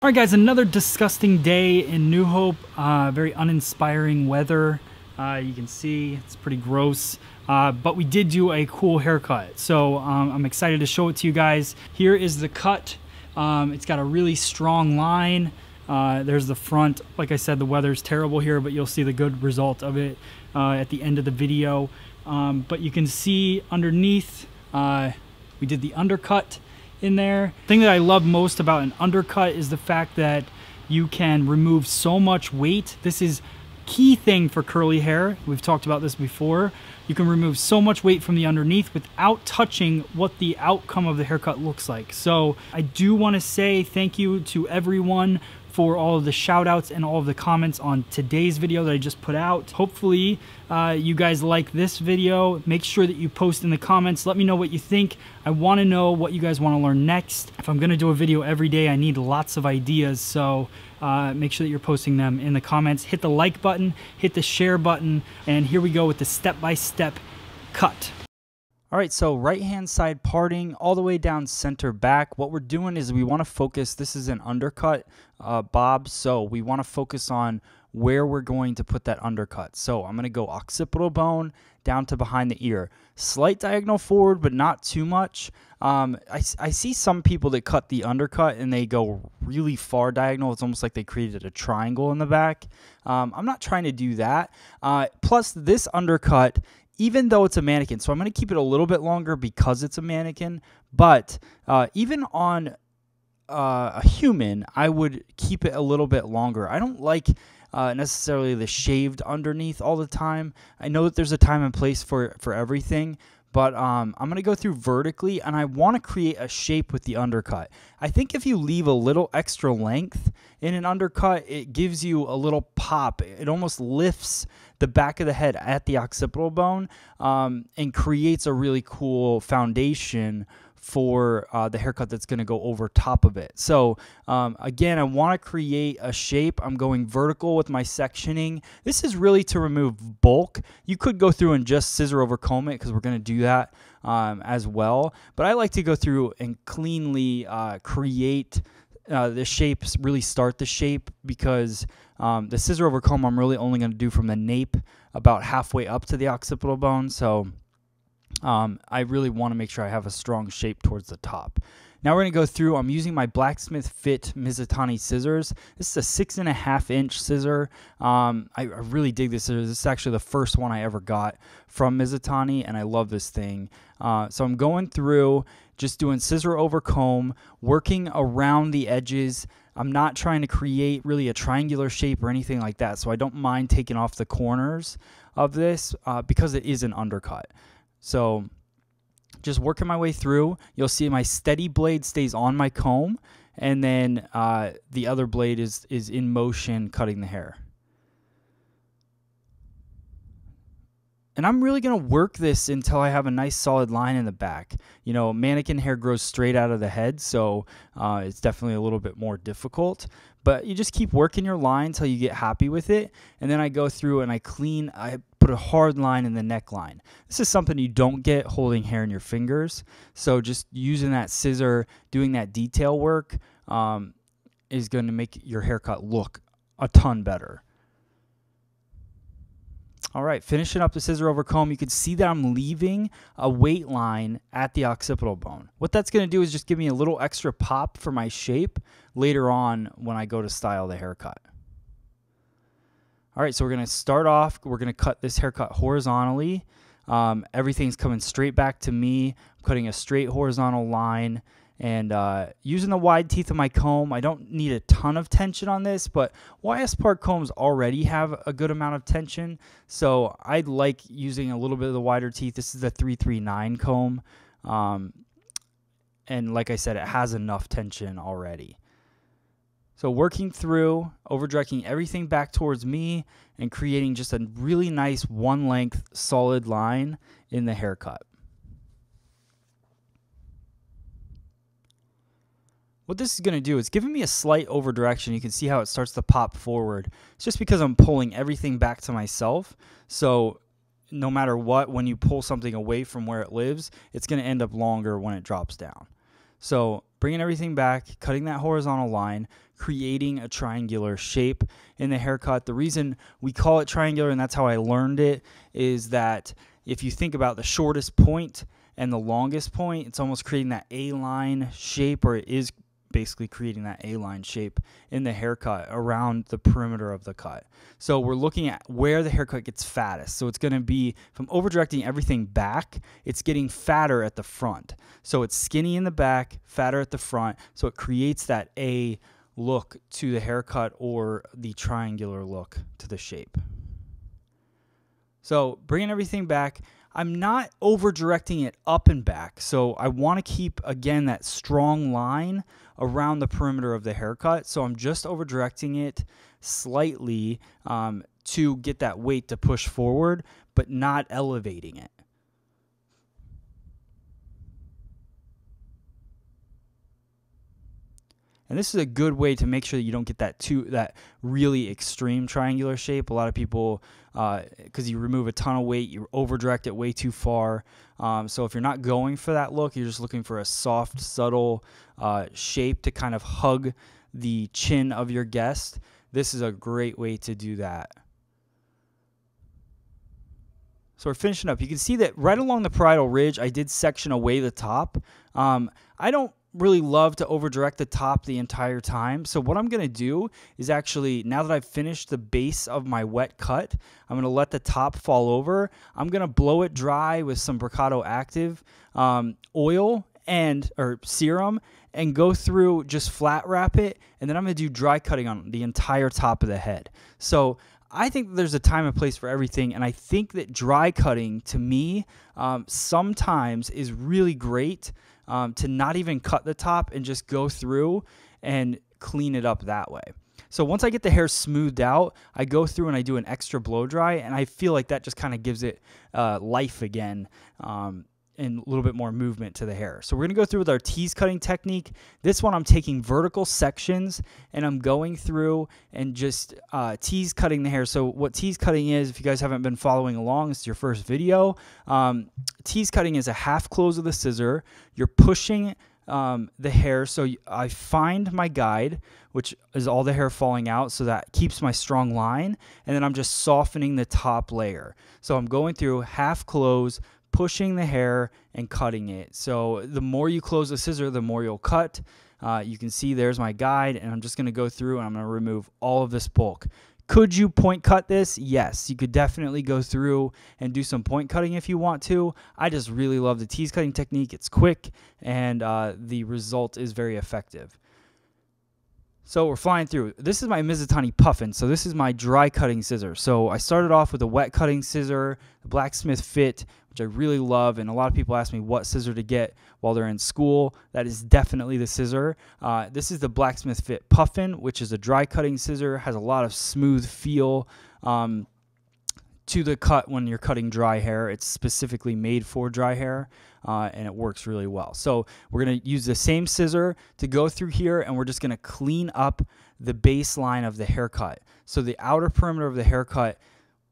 All right, guys, another disgusting day in New Hope. Uh, very uninspiring weather. Uh, you can see it's pretty gross. Uh, but we did do a cool haircut. So um, I'm excited to show it to you guys. Here is the cut. Um, it's got a really strong line. Uh, there's the front. Like I said, the weather's terrible here, but you'll see the good result of it uh, at the end of the video. Um, but you can see underneath, uh, we did the undercut in there. The thing that I love most about an undercut is the fact that you can remove so much weight. This is key thing for curly hair. We've talked about this before. You can remove so much weight from the underneath without touching what the outcome of the haircut looks like. So I do want to say thank you to everyone for all of the shout outs and all of the comments on today's video that I just put out. Hopefully uh, you guys like this video. Make sure that you post in the comments. Let me know what you think. I want to know what you guys want to learn next. If I'm going to do a video every day, I need lots of ideas. So uh, make sure that you're posting them in the comments. Hit the like button, hit the share button, and here we go with the step-by-step -step cut. All right, so right hand side parting all the way down center back. What we're doing is we want to focus, this is an undercut uh, bob, so we want to focus on where we're going to put that undercut. So I'm going to go occipital bone down to behind the ear. Slight diagonal forward, but not too much. Um, I, I see some people that cut the undercut and they go really far diagonal. It's almost like they created a triangle in the back. Um, I'm not trying to do that. Uh, plus, this undercut even though it's a mannequin. So I'm going to keep it a little bit longer because it's a mannequin. But uh, even on uh, a human, I would keep it a little bit longer. I don't like uh, necessarily the shaved underneath all the time. I know that there's a time and place for for everything, but um, I'm going to go through vertically and I want to create a shape with the undercut. I think if you leave a little extra length in an undercut, it gives you a little pop. It almost lifts the back of the head at the occipital bone um, and creates a really cool foundation for uh, the haircut that's going to go over top of it. So um, again, I want to create a shape. I'm going vertical with my sectioning. This is really to remove bulk. You could go through and just scissor over comb it because we're going to do that um, as well. But I like to go through and cleanly uh, create uh, the shapes, really start the shape because um, the scissor over comb I'm really only going to do from the nape about halfway up to the occipital bone. So um, I really want to make sure I have a strong shape towards the top. Now we're going to go through, I'm using my Blacksmith Fit Mizutani scissors. This is a six and a half inch scissor. Um, I, I, really dig this scissors. This is actually the first one I ever got from Mizutani and I love this thing. Uh, so I'm going through, just doing scissor over comb, working around the edges. I'm not trying to create really a triangular shape or anything like that. So I don't mind taking off the corners of this uh, because it is an undercut. So just working my way through, you'll see my steady blade stays on my comb, and then uh, the other blade is, is in motion cutting the hair. And I'm really going to work this until I have a nice solid line in the back. You know, mannequin hair grows straight out of the head, so uh, it's definitely a little bit more difficult. But you just keep working your line until you get happy with it. And then I go through and I clean, I put a hard line in the neckline. This is something you don't get holding hair in your fingers. So just using that scissor, doing that detail work um, is going to make your haircut look a ton better. All right, finishing up the scissor over comb, you can see that I'm leaving a weight line at the occipital bone. What that's going to do is just give me a little extra pop for my shape later on when I go to style the haircut. All right, so we're going to start off, we're going to cut this haircut horizontally. Um, everything's coming straight back to me. I'm cutting a straight horizontal line. And uh, using the wide teeth of my comb, I don't need a ton of tension on this, but YS Park combs already have a good amount of tension. So I like using a little bit of the wider teeth. This is the 339 comb. Um, and like I said, it has enough tension already. So working through, over directing everything back towards me and creating just a really nice one length solid line in the haircut. What this is going to do is giving me a slight over direction. You can see how it starts to pop forward. It's just because I'm pulling everything back to myself. So no matter what, when you pull something away from where it lives, it's going to end up longer when it drops down. So bringing everything back, cutting that horizontal line, creating a triangular shape in the haircut. The reason we call it triangular, and that's how I learned it, is that if you think about the shortest point and the longest point, it's almost creating that A line shape, or it is basically creating that A-line shape in the haircut around the perimeter of the cut. So we're looking at where the haircut gets fattest. So it's going to be from over directing everything back, it's getting fatter at the front. So it's skinny in the back, fatter at the front. So it creates that A look to the haircut or the triangular look to the shape. So bringing everything back, I'm not over directing it up and back. So I want to keep, again, that strong line around the perimeter of the haircut. So I'm just over directing it slightly um, to get that weight to push forward, but not elevating it. And this is a good way to make sure that you don't get that too that really extreme triangular shape. A lot of people, because uh, you remove a ton of weight, you over direct it way too far. Um, so if you're not going for that look, you're just looking for a soft, subtle uh, shape to kind of hug the chin of your guest. This is a great way to do that. So we're finishing up. You can see that right along the parietal ridge, I did section away the top. Um, I don't really love to over direct the top the entire time. So what I'm going to do is actually, now that I've finished the base of my wet cut, I'm going to let the top fall over. I'm going to blow it dry with some Bricato Active um, oil and or serum and go through just flat wrap it and then I'm going to do dry cutting on the entire top of the head. So I think there's a time and place for everything, and I think that dry cutting to me um, sometimes is really great um, to not even cut the top and just go through and clean it up that way. So once I get the hair smoothed out, I go through and I do an extra blow dry, and I feel like that just kind of gives it uh, life again. Um, and a little bit more movement to the hair. So we're going to go through with our tease cutting technique. This one I'm taking vertical sections and I'm going through and just uh, tease cutting the hair. So what tease cutting is, if you guys haven't been following along, this is your first video. Um, tease cutting is a half close of the scissor. You're pushing um, the hair. So I find my guide, which is all the hair falling out, so that keeps my strong line. And then I'm just softening the top layer. So I'm going through half close, pushing the hair and cutting it. So the more you close the scissor, the more you'll cut. Uh, you can see there's my guide and I'm just going to go through and I'm going to remove all of this bulk. Could you point cut this? Yes, you could definitely go through and do some point cutting if you want to. I just really love the tease cutting technique. It's quick and uh, the result is very effective. So we're flying through. This is my Mizutani Puffin. So this is my dry cutting scissor. So I started off with a wet cutting scissor, the Blacksmith Fit, which I really love. And a lot of people ask me what scissor to get while they're in school. That is definitely the scissor. Uh, this is the Blacksmith Fit Puffin, which is a dry cutting scissor, has a lot of smooth feel. Um, to the cut when you're cutting dry hair. It's specifically made for dry hair uh, and it works really well. So we're going to use the same scissor to go through here and we're just going to clean up the baseline of the haircut. So the outer perimeter of the haircut,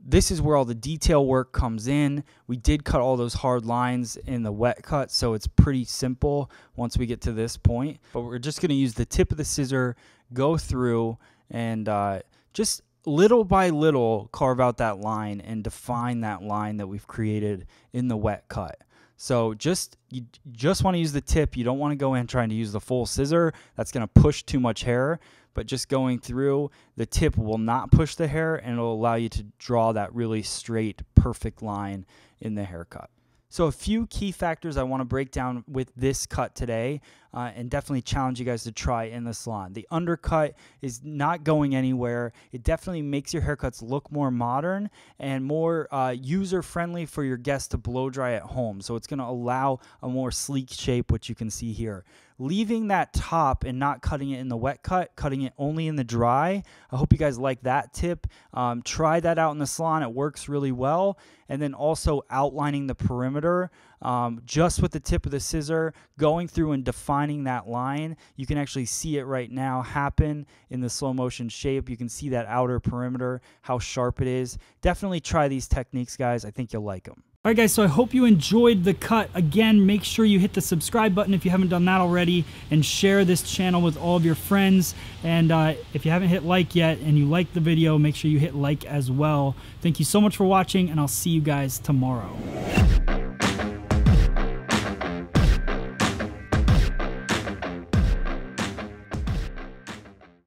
this is where all the detail work comes in. We did cut all those hard lines in the wet cut, so it's pretty simple once we get to this point. But we're just going to use the tip of the scissor, go through, and uh, just little by little carve out that line and define that line that we've created in the wet cut. So just you just want to use the tip. You don't want to go in trying to use the full scissor. That's going to push too much hair. But just going through, the tip will not push the hair and it'll allow you to draw that really straight, perfect line in the haircut. So, a few key factors I want to break down with this cut today uh, and definitely challenge you guys to try in the salon. The undercut is not going anywhere. It definitely makes your haircuts look more modern and more uh, user friendly for your guests to blow dry at home. So, it's going to allow a more sleek shape, which you can see here leaving that top and not cutting it in the wet cut, cutting it only in the dry. I hope you guys like that tip. Um, try that out in the salon. It works really well. And then also outlining the perimeter um, just with the tip of the scissor, going through and defining that line. You can actually see it right now happen in the slow motion shape. You can see that outer perimeter, how sharp it is. Definitely try these techniques, guys. I think you'll like them. All right, guys, so I hope you enjoyed the cut. Again, make sure you hit the subscribe button if you haven't done that already and share this channel with all of your friends. And uh, if you haven't hit like yet and you like the video, make sure you hit like as well. Thank you so much for watching, and I'll see you guys tomorrow.